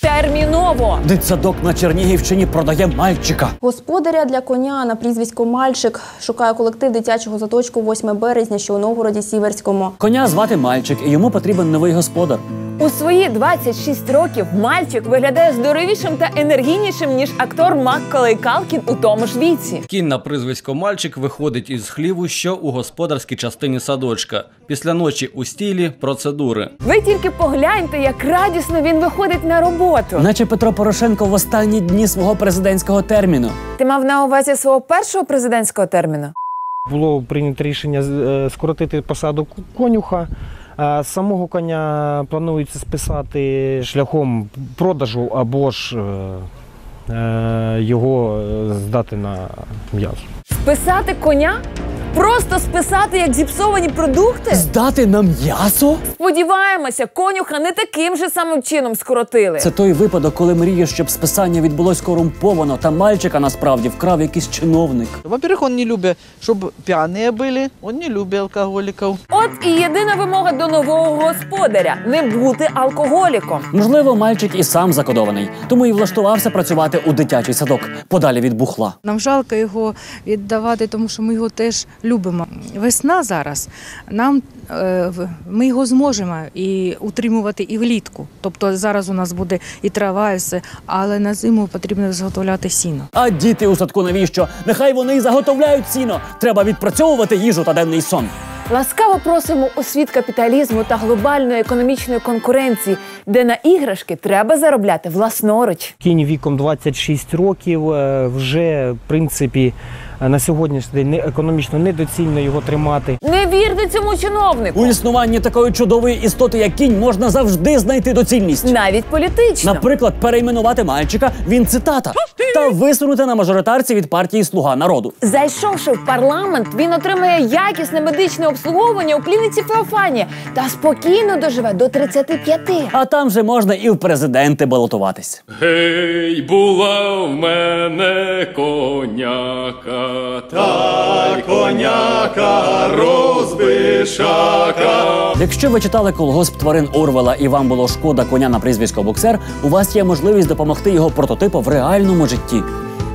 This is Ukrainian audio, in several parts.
Терміново! Дитсадок на Чернігівщині продає мальчика. Господаря для коня на прізвисько Мальчик шукає колектив дитячого заточку 8 березня, що у Новгороді Сіверському. Коня звати мальчик, і йому потрібен новий господар. У свої 26 років мальчик виглядає здоровішим та енергійнішим, ніж актор Макколей Калкін у тому ж віці. Кінь на прізвисько мальчик виходить із хліву, що у господарській частині садочка. Після ночі у стілі процедури. Ви тільки погляньте, як радісно він виходить на роботу. Наче Петро Порошенко в останні дні свого президентського терміну. Ти мав на увазі свого першого президентського терміну? Було прийнято рішення е, скоротити посаду конюха. А Самого коня планується списати шляхом продажу або ж е, е, його е, здати на м'ясо. Списати коня? Просто списати як зіпсовані продукти? Здати на м'ясо? Сподіваємося, конюха не таким же самим чином скоротили. Це той випадок, коли мрієш, щоб списання відбулось корумповано, та мальчика насправді вкрав якийсь чиновник. Во-первых, он не любит, чтобы пьяные были. Он не любит алкоголиков. От і єдина вимога до нового господаря не бути алкоголіком. Можливо, мальчик і сам закодований, тому і влаштувався працювати у дитячий садок подалі від бухла. Нам жалко його віддавати, тому що ми його теж любимо. Весна зараз нам е, в- ми його зможемо і утримувати і влітку. Тобто зараз у нас буде і трава, і все, але на зиму потрібно зготовляти сіно. А діти у садку навіщо? Нехай вони й заготовляють сіно. Треба відпрацьовувати їжу та денний сон. Ласкаво просимо у світ капіталізму та глобальної економічної конкуренції, де на іграшки треба заробляти власноруч. Кінь віком 26 років е, вже в принципі е, на сьогоднішній день не економічно недоцільно його тримати. Не вірте цьому чиновнику, У існуванні такої чудової істоти, як кінь, можна завжди знайти доцільність. навіть політично. Наприклад, перейменувати мальчика він цитата та висунути на мажоритарці від партії Слуга народу. Зайшовши в парламент, він отримає якісне медичне обслуговування у клініці Феофанія та спокійно доживе до 35. А там же можна і в президенти балотуватись. Гей, була в мене коняка, та коняка розбишака. Якщо ви читали колгосп тварин Орвела і вам було шкода коня на прізвисько боксер, у вас є можливість допомогти його прототипу в реальному житті.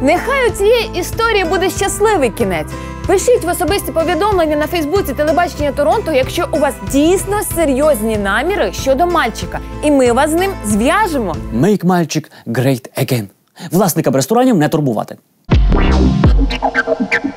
Нехай у цієї історії буде щасливий кінець. Пишіть в особисті повідомлення на Фейсбуці телебачення Торонто, якщо у вас дійсно серйозні наміри щодо мальчика, і ми вас з ним зв'яжемо. Make мальчик great again. Власникам ресторанів не турбувати. Thank you.